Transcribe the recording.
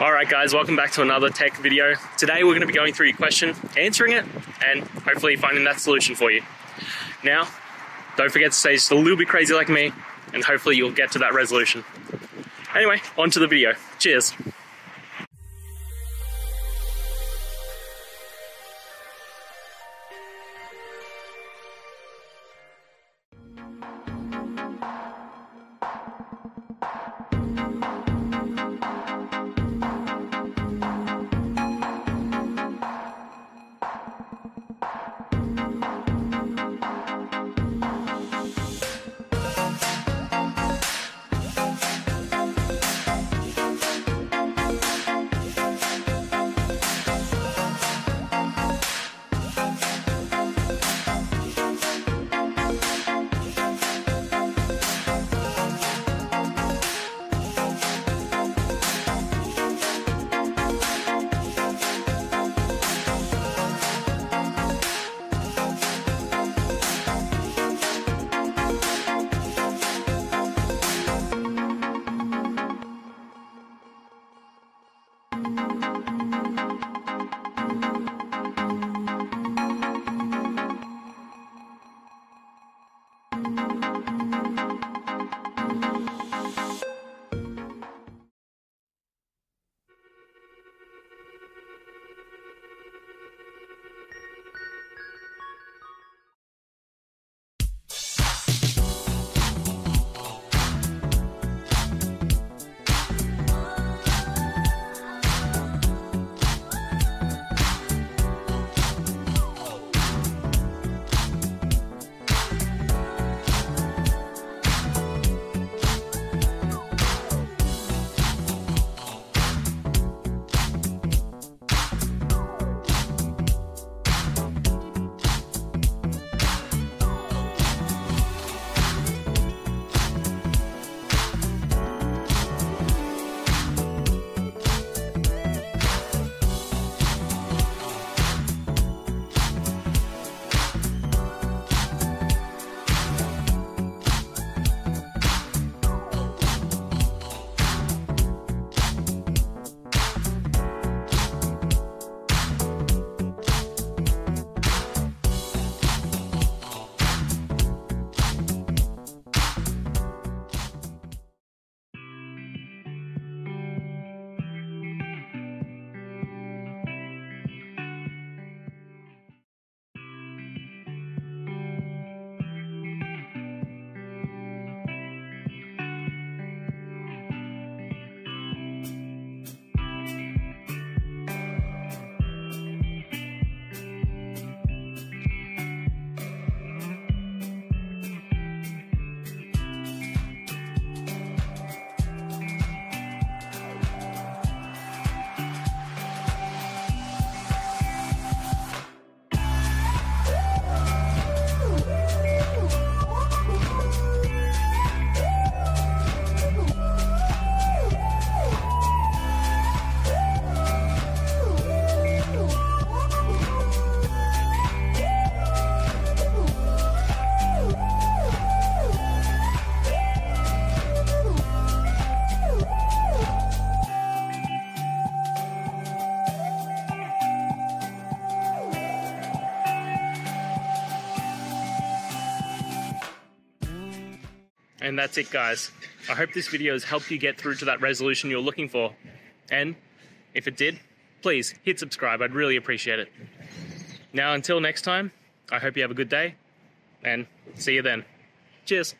Alright guys, welcome back to another tech video. Today we're going to be going through your question, answering it, and hopefully finding that solution for you. Now, don't forget to stay just a little bit crazy like me, and hopefully you'll get to that resolution. Anyway, on to the video. Cheers. thank you And that's it, guys. I hope this video has helped you get through to that resolution you're looking for. And if it did, please hit subscribe. I'd really appreciate it. Now, until next time, I hope you have a good day and see you then. Cheers.